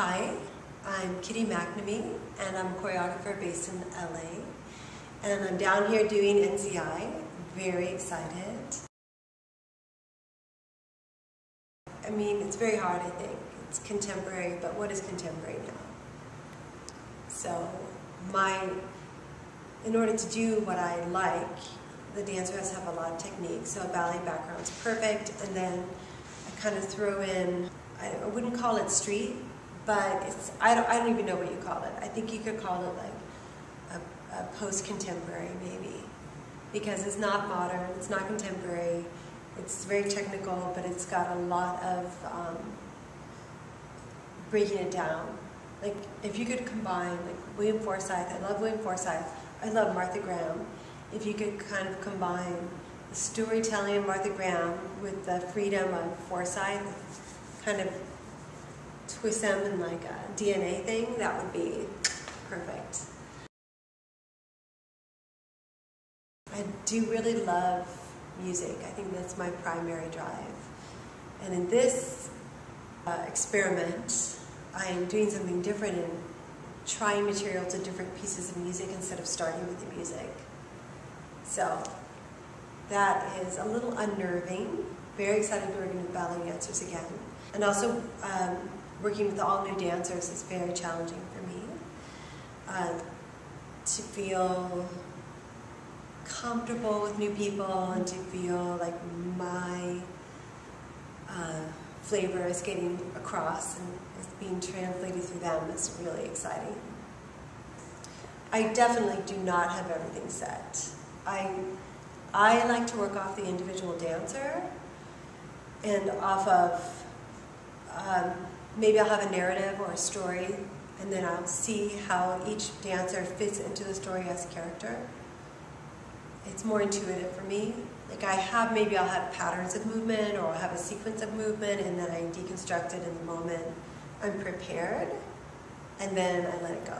Hi, I'm Kitty McNamee, and I'm a choreographer based in LA. And I'm down here doing NCI. Very excited. I mean, it's very hard, I think. It's contemporary, but what is contemporary now? So, my, in order to do what I like, the dancer has to have a lot of technique. So, a ballet background is perfect, and then I kind of throw in, I wouldn't call it street, but it's, I don't, I don't even know what you call it. I think you could call it like a, a post-contemporary maybe, because it's not modern, it's not contemporary, it's very technical, but it's got a lot of um, breaking it down. Like if you could combine like William Forsythe, I love William Forsythe, I love Martha Graham. If you could kind of combine the storytelling of Martha Graham with the freedom of Forsythe, kind of them in like a DNA thing, that would be perfect. I do really love music. I think that's my primary drive. And in this uh, experiment, I am doing something different and trying material to different pieces of music instead of starting with the music. So that is a little unnerving. Very excited to be working with ballet dancers again. And also um, working with all new dancers is very challenging for me. Uh, to feel comfortable with new people and to feel like my uh, flavor is getting across and is being translated through them is really exciting. I definitely do not have everything set. I, I like to work off the individual dancer and off of um, maybe I'll have a narrative or a story, and then I'll see how each dancer fits into the story as a character. It's more intuitive for me. Like I have, maybe I'll have patterns of movement or I'll have a sequence of movement and then I deconstruct it in the moment. I'm prepared and then I let it go.